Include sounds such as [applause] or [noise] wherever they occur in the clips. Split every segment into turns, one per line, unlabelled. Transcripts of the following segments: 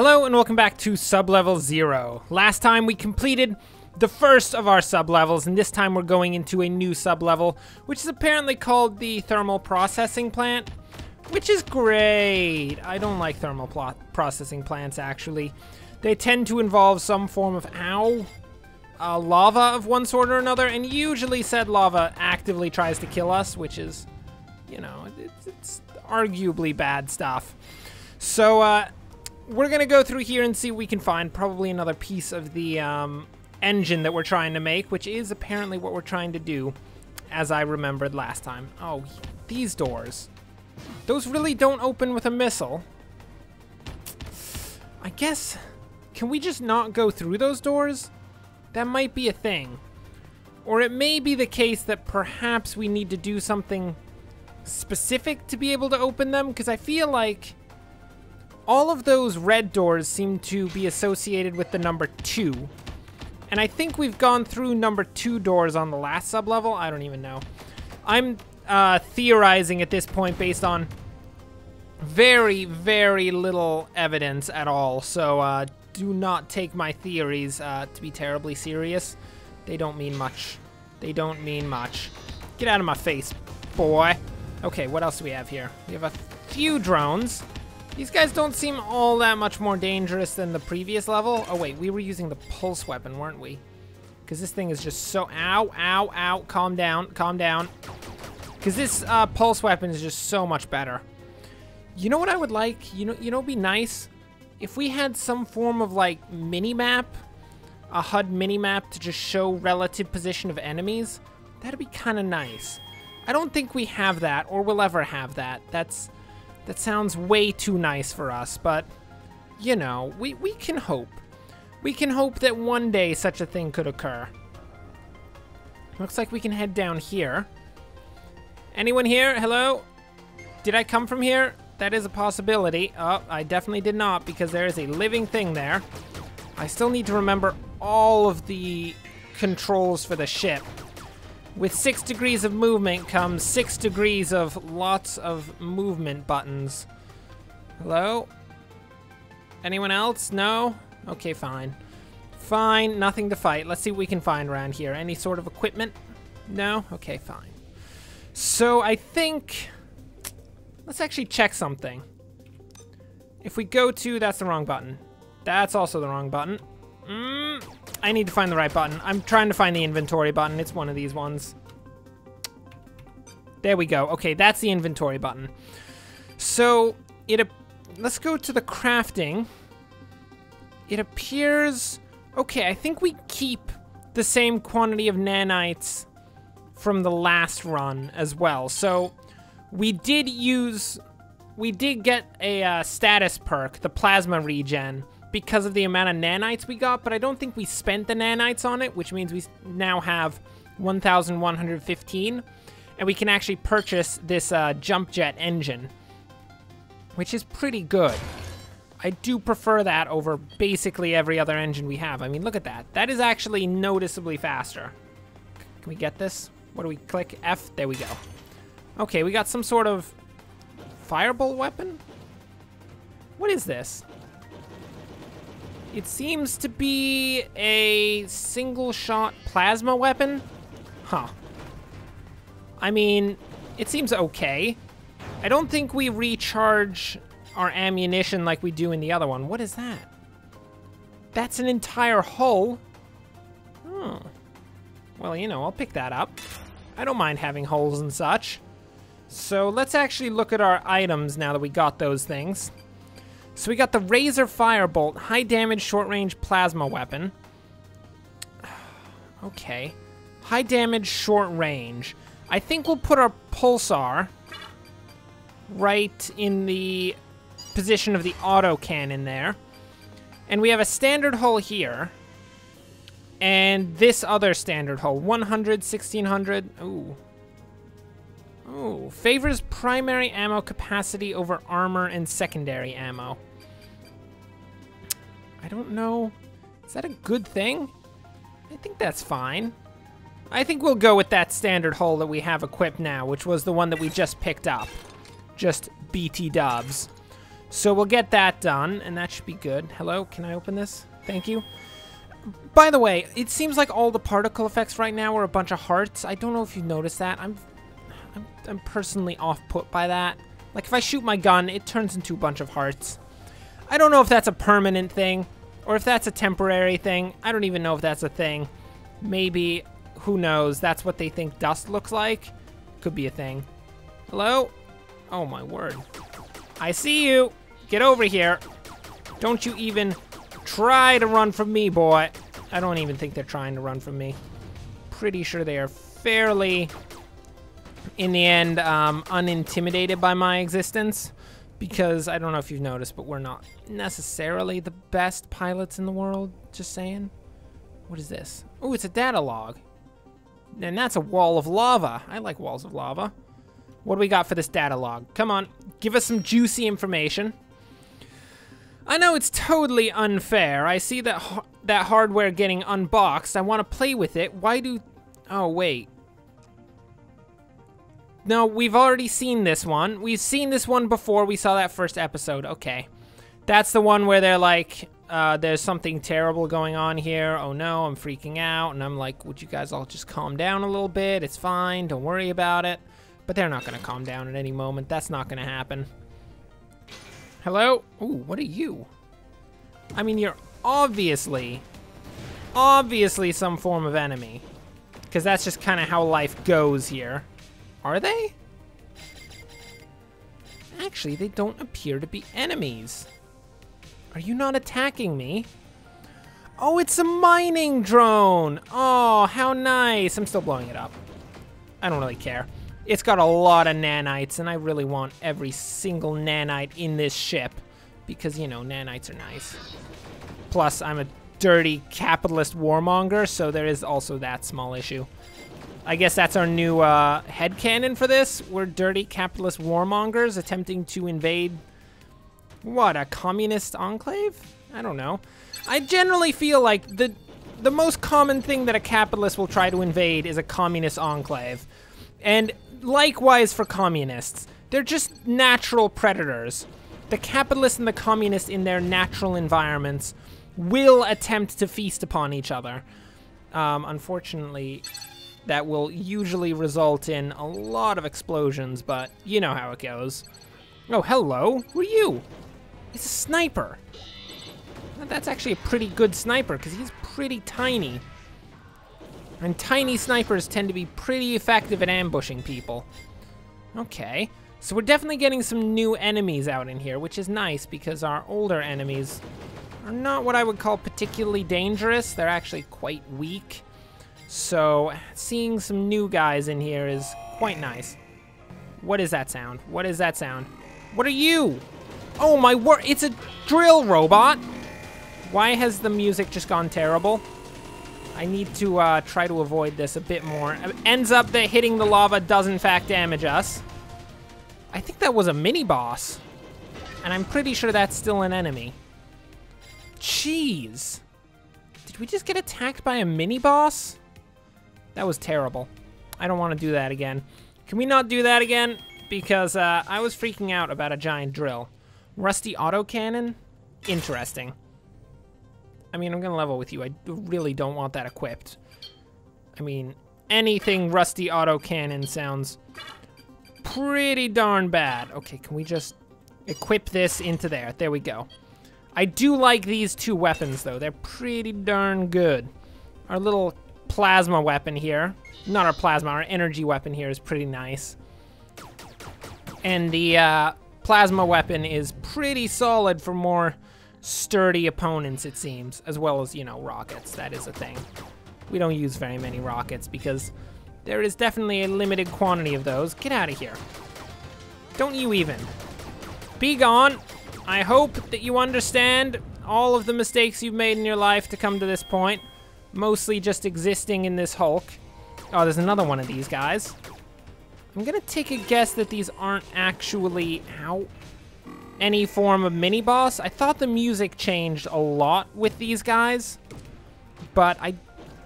Hello and welcome back to Sublevel Zero. Last time we completed the first of our sublevels, and this time we're going into a new sublevel, which is apparently called the Thermal Processing Plant, which is great. I don't like thermal processing plants, actually. They tend to involve some form of, ow, uh, lava of one sort or another, and usually said lava actively tries to kill us, which is, you know, it's, it's arguably bad stuff. So, uh, we're gonna go through here and see we can find. Probably another piece of the um, engine that we're trying to make, which is apparently what we're trying to do, as I remembered last time. Oh, these doors. Those really don't open with a missile. I guess, can we just not go through those doors? That might be a thing. Or it may be the case that perhaps we need to do something specific to be able to open them, because I feel like all of those red doors seem to be associated with the number two. And I think we've gone through number two doors on the last sublevel. I don't even know. I'm uh, theorizing at this point based on very, very little evidence at all. So uh, do not take my theories uh, to be terribly serious. They don't mean much. They don't mean much. Get out of my face, boy. Okay, what else do we have here? We have a few drones. These guys don't seem all that much more dangerous than the previous level. Oh wait, we were using the pulse weapon, weren't we? Because this thing is just so, ow, ow, ow, calm down, calm down. Because this uh, pulse weapon is just so much better. You know what I would like? You know, you know, be nice if we had some form of like mini map, a HUD mini map to just show relative position of enemies. That'd be kind of nice. I don't think we have that, or we'll ever have that. That's that sounds way too nice for us, but, you know, we, we can hope. We can hope that one day such a thing could occur. Looks like we can head down here. Anyone here? Hello? Did I come from here? That is a possibility. Oh, I definitely did not because there is a living thing there. I still need to remember all of the controls for the ship. With six degrees of movement comes six degrees of lots of movement buttons. Hello? Anyone else? No? Okay, fine. Fine, nothing to fight. Let's see what we can find around here. Any sort of equipment? No? Okay, fine. So I think... Let's actually check something. If we go to... That's the wrong button. That's also the wrong button. Mm, I need to find the right button. I'm trying to find the inventory button. It's one of these ones. There we go. Okay, that's the inventory button. So, it... Let's go to the crafting. It appears... Okay, I think we keep the same quantity of nanites from the last run as well. So, we did use... We did get a uh, status perk, the plasma regen, because of the amount of nanites we got, but I don't think we spent the nanites on it, which means we now have 1,115, and we can actually purchase this uh, jump jet engine, which is pretty good. I do prefer that over basically every other engine we have. I mean, look at that. That is actually noticeably faster. Can we get this? What do we click? F, there we go. Okay, we got some sort of fireball weapon? What is this? It seems to be a single shot plasma weapon. Huh. I mean, it seems okay. I don't think we recharge our ammunition like we do in the other one. What is that? That's an entire hull. Hmm. Well, you know, I'll pick that up. I don't mind having holes and such. So let's actually look at our items now that we got those things. So we got the Razor Firebolt, high damage, short range plasma weapon. [sighs] okay. High damage, short range. I think we'll put our pulsar right in the position of the auto cannon there. And we have a standard hull here. And this other standard hull, 100, 1600. Ooh. Ooh, favors primary ammo capacity over armor and secondary ammo. I don't know. Is that a good thing? I think that's fine. I think we'll go with that standard hull that we have equipped now, which was the one that we just picked up. Just BT dubs. So we'll get that done, and that should be good. Hello, can I open this? Thank you. By the way, it seems like all the particle effects right now are a bunch of hearts. I don't know if you noticed that. I'm, I'm, I'm personally off-put by that. Like, if I shoot my gun, it turns into a bunch of hearts. I don't know if that's a permanent thing, or if that's a temporary thing. I don't even know if that's a thing. Maybe, who knows, that's what they think dust looks like. Could be a thing. Hello? Oh my word. I see you. Get over here. Don't you even try to run from me, boy. I don't even think they're trying to run from me. Pretty sure they are fairly, in the end, um, unintimidated by my existence. Because, I don't know if you've noticed, but we're not necessarily the best pilots in the world. Just saying. What is this? Oh, it's a data log. And that's a wall of lava. I like walls of lava. What do we got for this data log? Come on, give us some juicy information. I know it's totally unfair. I see that that hardware getting unboxed. I want to play with it. Why do... Oh, wait. No, we've already seen this one. We've seen this one before we saw that first episode. Okay. That's the one where they're like, uh, there's something terrible going on here. Oh no, I'm freaking out. And I'm like, would you guys all just calm down a little bit? It's fine. Don't worry about it. But they're not gonna calm down at any moment. That's not gonna happen. Hello? Ooh, what are you? I mean, you're obviously, obviously some form of enemy. Because that's just kind of how life goes here. Are they? Actually, they don't appear to be enemies. Are you not attacking me? Oh, it's a mining drone. Oh, how nice. I'm still blowing it up. I don't really care. It's got a lot of nanites, and I really want every single nanite in this ship because, you know, nanites are nice. Plus, I'm a dirty capitalist warmonger, so there is also that small issue. I guess that's our new uh, headcanon for this. We're dirty capitalist warmongers attempting to invade, what, a communist enclave? I don't know. I generally feel like the the most common thing that a capitalist will try to invade is a communist enclave. And likewise for communists. They're just natural predators. The capitalists and the communists in their natural environments will attempt to feast upon each other. Um, unfortunately, that will usually result in a lot of explosions, but you know how it goes. Oh, hello. Who are you? It's a sniper. That's actually a pretty good sniper, because he's pretty tiny. And tiny snipers tend to be pretty effective at ambushing people. Okay, so we're definitely getting some new enemies out in here, which is nice because our older enemies are not what I would call particularly dangerous. They're actually quite weak. So seeing some new guys in here is quite nice. What is that sound? What is that sound? What are you? Oh my word, it's a drill robot. Why has the music just gone terrible? I need to uh, try to avoid this a bit more. It ends up that hitting the lava does in fact damage us. I think that was a mini-boss. And I'm pretty sure that's still an enemy. Jeez. Did we just get attacked by a mini-boss? That was terrible. I don't want to do that again. Can we not do that again? Because uh, I was freaking out about a giant drill. Rusty autocannon? Interesting. I mean, I'm gonna level with you. I really don't want that equipped. I mean, anything rusty autocannon sounds pretty darn bad. Okay, can we just equip this into there? There we go. I do like these two weapons, though. They're pretty darn good. Our little plasma weapon here, not our plasma, our energy weapon here is pretty nice. And the uh, plasma weapon is pretty solid for more sturdy opponents, it seems, as well as, you know, rockets. That is a thing. We don't use very many rockets because there is definitely a limited quantity of those. Get out of here. Don't you even. Be gone. I hope that you understand all of the mistakes you've made in your life to come to this point. Mostly just existing in this Hulk. Oh, there's another one of these guys. I'm gonna take a guess that these aren't actually... Ow any form of mini boss. I thought the music changed a lot with these guys, but I,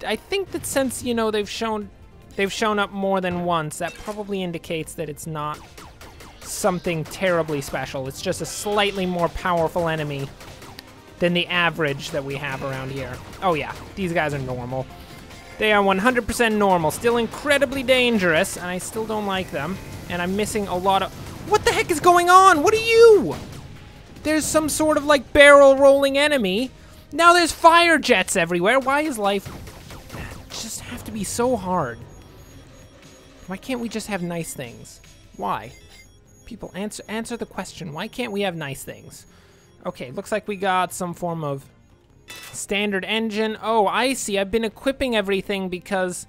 I think that since you know they've shown, they've shown up more than once, that probably indicates that it's not something terribly special. It's just a slightly more powerful enemy than the average that we have around here. Oh yeah, these guys are normal. They are 100% normal, still incredibly dangerous, and I still don't like them. And I'm missing a lot of... What the heck is going on? What are you? There's some sort of like barrel rolling enemy. Now there's fire jets everywhere. Why is life just have to be so hard? Why can't we just have nice things? Why? People, answer answer the question. Why can't we have nice things? Okay, looks like we got some form of standard engine. Oh, I see. I've been equipping everything because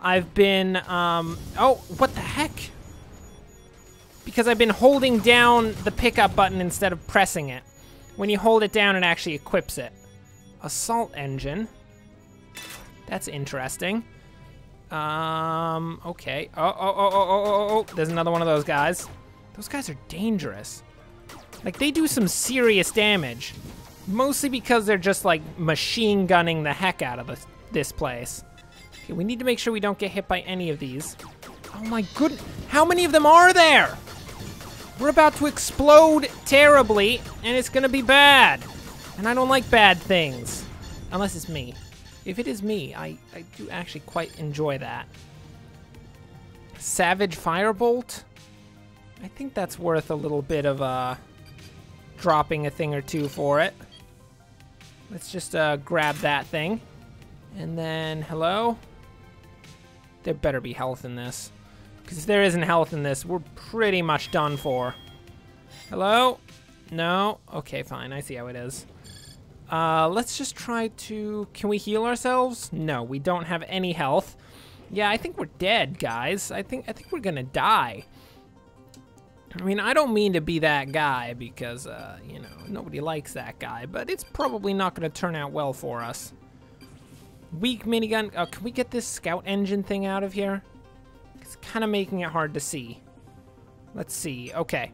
I've been, um, oh, what the heck? Because I've been holding down the pickup button instead of pressing it. When you hold it down, it actually equips it. Assault engine. That's interesting. Um, okay. Oh, oh, oh, oh, oh, oh, oh, there's another one of those guys. Those guys are dangerous. Like, they do some serious damage. Mostly because they're just, like, machine gunning the heck out of this, place. Okay, we need to make sure we don't get hit by any of these. Oh my goodness. How many of them are there? We're about to explode terribly, and it's gonna be bad. And I don't like bad things. Unless it's me. If it is me, I, I do actually quite enjoy that. Savage Firebolt? I think that's worth a little bit of uh, dropping a thing or two for it. Let's just uh, grab that thing. And then, hello? There better be health in this. Because if there isn't health in this, we're pretty much done for. Hello? No? Okay, fine. I see how it is. Uh, let's just try to... Can we heal ourselves? No, we don't have any health. Yeah, I think we're dead, guys. I think I think we're gonna die. I mean, I don't mean to be that guy because, uh, you know, nobody likes that guy, but it's probably not gonna turn out well for us. Weak minigun. Oh, can we get this scout engine thing out of here? It's kind of making it hard to see. Let's see. Okay.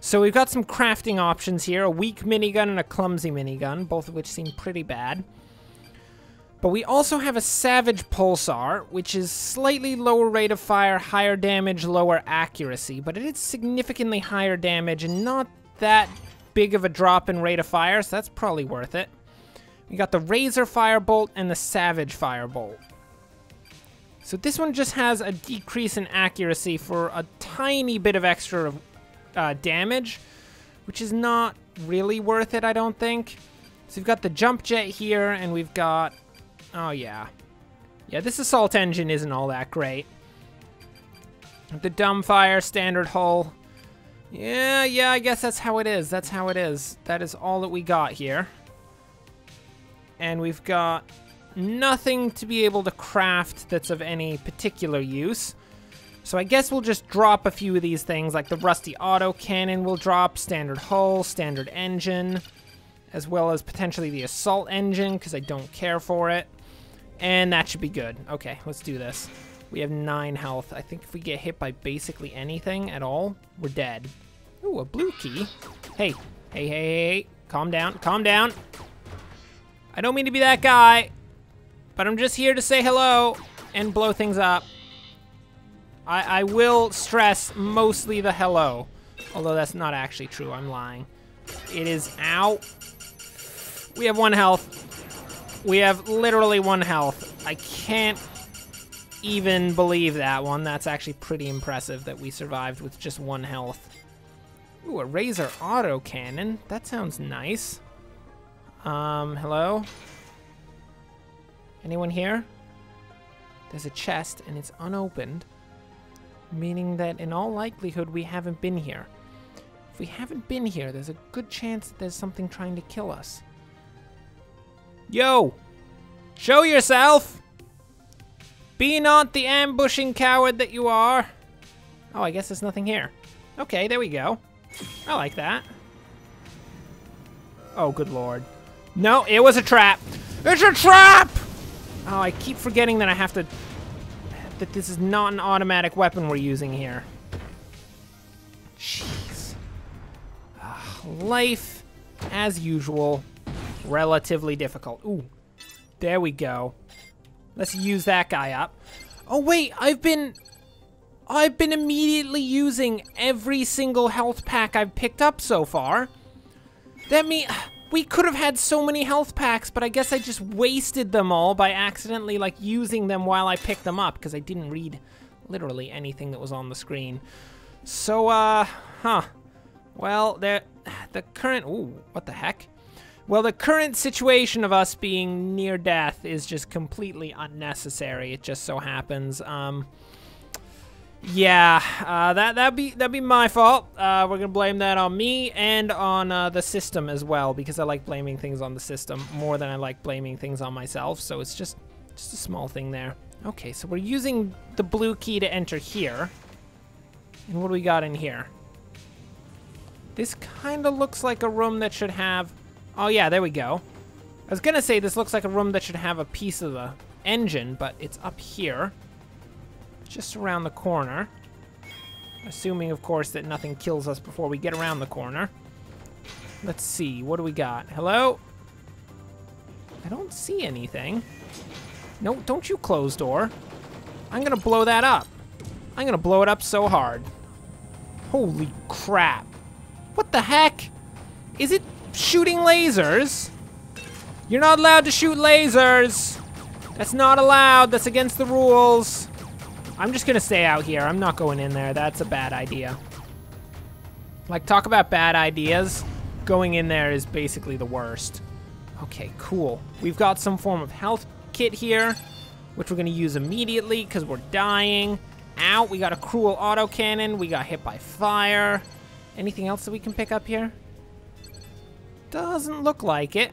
So we've got some crafting options here. A weak minigun and a clumsy minigun, both of which seem pretty bad. But we also have a Savage Pulsar, which is slightly lower rate of fire, higher damage, lower accuracy, but it is significantly higher damage and not that big of a drop in rate of fire, so that's probably worth it. We got the Razor Firebolt and the Savage Firebolt. So this one just has a decrease in accuracy for a tiny bit of extra uh, damage, which is not really worth it, I don't think. So we've got the jump jet here, and we've got... Oh, yeah. Yeah, this assault engine isn't all that great. The dumbfire, standard hull. Yeah, yeah, I guess that's how it is. That's how it is. That is all that we got here. And we've got nothing to be able to craft that's of any particular use. So I guess we'll just drop a few of these things, like the rusty auto cannon will drop, standard hull, standard engine, as well as potentially the assault engine, because I don't care for it. And that should be good. Okay, let's do this. We have nine health. I think if we get hit by basically anything at all, we're dead. Ooh, a blue key. Hey, hey, hey, hey, calm down, calm down. I don't mean to be that guy. But I'm just here to say hello and blow things up. I, I will stress mostly the hello. Although that's not actually true, I'm lying. It is, out. We have one health. We have literally one health. I can't even believe that one. That's actually pretty impressive that we survived with just one health. Ooh, a Razor auto cannon. That sounds nice. Um, hello? Anyone here? There's a chest and it's unopened, meaning that in all likelihood we haven't been here. If we haven't been here, there's a good chance that there's something trying to kill us. Yo! Show yourself! Be not the ambushing coward that you are. Oh, I guess there's nothing here. Okay, there we go. I like that. Oh, good lord. No, it was a trap. It's a trap! Oh, I keep forgetting that I have to... That this is not an automatic weapon we're using here. Jeez. Uh, life, as usual, relatively difficult. Ooh, there we go. Let's use that guy up. Oh, wait, I've been... I've been immediately using every single health pack I've picked up so far. That mean [sighs] we could have had so many health packs, but I guess I just wasted them all by accidentally like using them while I picked them up because I didn't read literally anything that was on the screen. So, uh, huh. Well, the [sighs] the current, ooh, what the heck? Well, the current situation of us being near death is just completely unnecessary. It just so happens. Um, yeah, uh, that that'd be that'd be my fault. Uh, we're gonna blame that on me and on uh, the system as well because I like blaming things on the system more than I like blaming things on myself. So it's just just a small thing there. Okay, so we're using the blue key to enter here. And what do we got in here? This kind of looks like a room that should have... Oh yeah, there we go. I was gonna say this looks like a room that should have a piece of the engine, but it's up here just around the corner. Assuming, of course, that nothing kills us before we get around the corner. Let's see, what do we got? Hello? I don't see anything. No, don't you close door. I'm gonna blow that up. I'm gonna blow it up so hard. Holy crap. What the heck? Is it shooting lasers? You're not allowed to shoot lasers. That's not allowed. That's against the rules. I'm just gonna stay out here. I'm not going in there. That's a bad idea. Like, talk about bad ideas. Going in there is basically the worst. Okay, cool. We've got some form of health kit here, which we're gonna use immediately because we're dying. Out. we got a cruel autocannon. We got hit by fire. Anything else that we can pick up here? Doesn't look like it.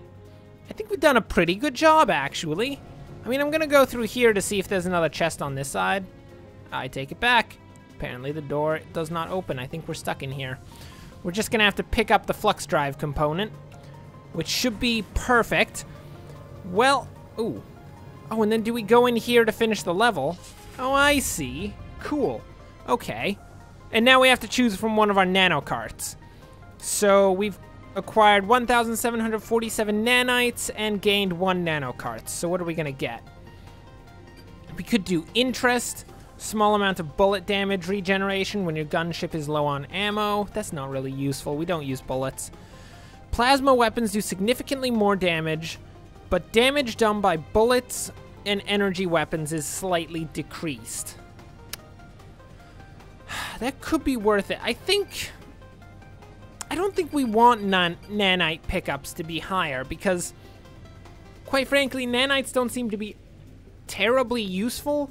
I think we've done a pretty good job, actually. I mean, I'm gonna go through here to see if there's another chest on this side. I take it back. Apparently the door does not open. I think we're stuck in here. We're just gonna have to pick up the flux drive component, which should be perfect. Well, ooh. Oh, and then do we go in here to finish the level? Oh, I see. Cool. Okay. And now we have to choose from one of our nano carts. So we've acquired 1,747 nanites and gained one nano cart. So what are we gonna get? We could do interest, Small amount of bullet damage regeneration when your gunship is low on ammo. That's not really useful. We don't use bullets. Plasma weapons do significantly more damage, but damage done by bullets and energy weapons is slightly decreased. [sighs] that could be worth it. I think... I don't think we want nan nanite pickups to be higher because, quite frankly, nanites don't seem to be terribly useful.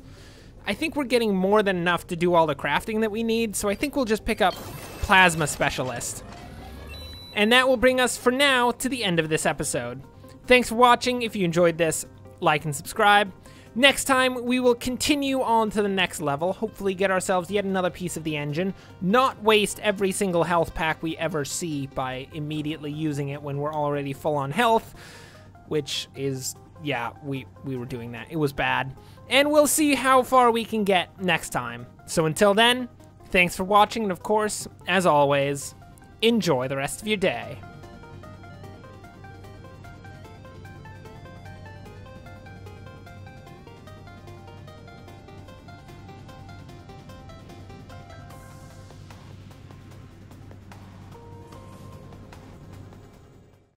I think we're getting more than enough to do all the crafting that we need, so I think we'll just pick up Plasma Specialist. And that will bring us, for now, to the end of this episode. Thanks for watching. If you enjoyed this, like and subscribe. Next time, we will continue on to the next level, hopefully get ourselves yet another piece of the engine, not waste every single health pack we ever see by immediately using it when we're already full on health, which is, yeah, we, we were doing that. It was bad and we'll see how far we can get next time. So until then, thanks for watching, and of course, as always, enjoy the rest of your day.